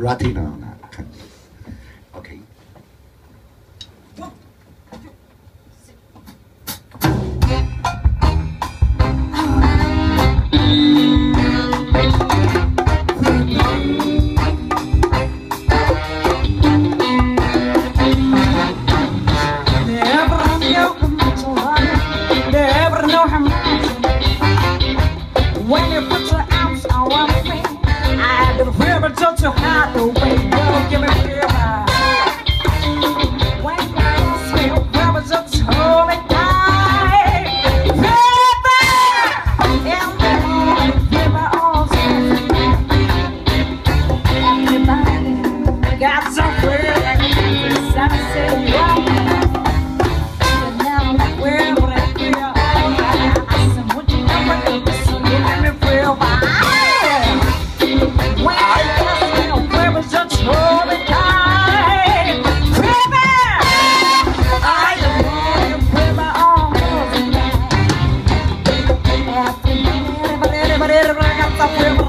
Latino okay. I don't feel but don't you hide the way you give me feel rubber just! In the morning, fever also. Everybody got some feeling. I say, essa foi a